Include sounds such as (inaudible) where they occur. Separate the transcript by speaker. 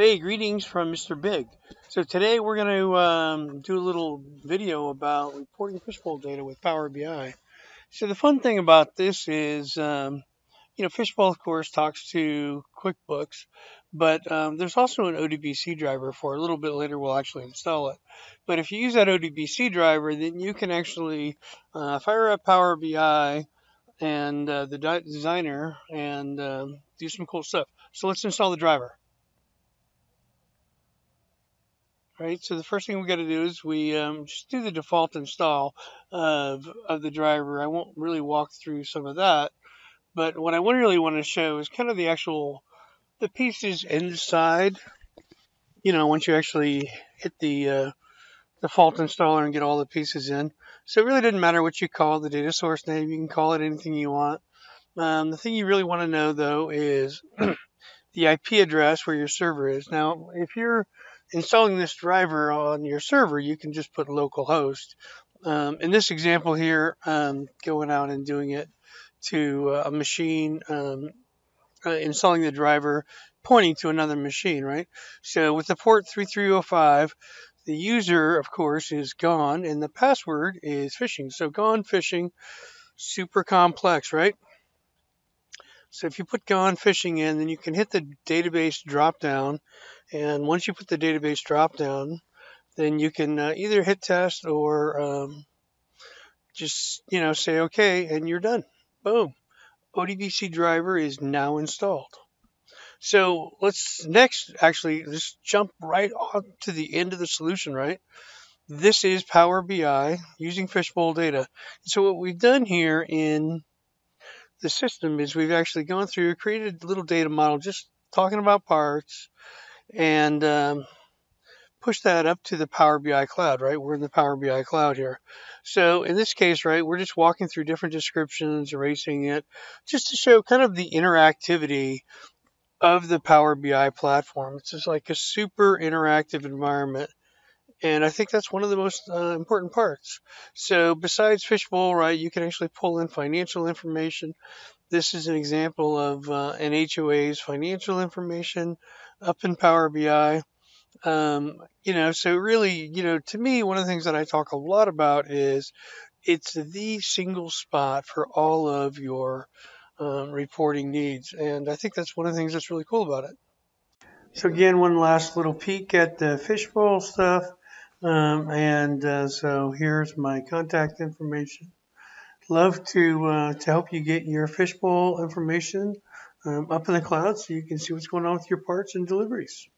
Speaker 1: Hey, greetings from Mr. Big. So today we're going to um, do a little video about reporting fishbowl data with Power BI. So the fun thing about this is, um, you know, Fishbowl of course talks to QuickBooks, but um, there's also an ODBC driver for it. A little bit later we'll actually install it. But if you use that ODBC driver, then you can actually uh, fire up Power BI and uh, the designer and um, do some cool stuff. So let's install the driver. Right? So the first thing we got to do is we um, just do the default install of, of the driver. I won't really walk through some of that, but what I really want to show is kind of the actual the pieces inside. You know, once you actually hit the uh, default installer and get all the pieces in. So it really doesn't matter what you call the data source name. You can call it anything you want. Um, the thing you really want to know though is (clears throat) the IP address where your server is. Now, if you're installing this driver on your server, you can just put localhost. Um, in this example here, um, going out and doing it to uh, a machine, um, uh, installing the driver, pointing to another machine, right? So with the port 3305, the user, of course, is gone, and the password is fishing. So gone fishing, super complex, right? So if you put gone fishing in, then you can hit the database drop down. And once you put the database drop down, then you can uh, either hit test or um, just, you know, say okay, and you're done. Boom. ODBC driver is now installed. So let's next actually just jump right on to the end of the solution, right? This is Power BI using fishbowl data. So what we've done here in the system is we've actually gone through, created a little data model just talking about parts and um, push that up to the Power BI cloud, right? We're in the Power BI cloud here. So in this case, right, we're just walking through different descriptions, erasing it, just to show kind of the interactivity of the Power BI platform. It's just like a super interactive environment and I think that's one of the most uh, important parts. So besides Fishbowl, right, you can actually pull in financial information. This is an example of uh, an HOA's financial information up in Power BI. Um, you know, so really, you know, to me, one of the things that I talk a lot about is it's the single spot for all of your um, reporting needs. And I think that's one of the things that's really cool about it. So again, one last little peek at the fishbowl stuff. Um, and uh, so here's my contact information. Love to uh, to help you get your fishbowl information um, up in the cloud so you can see what's going on with your parts and deliveries.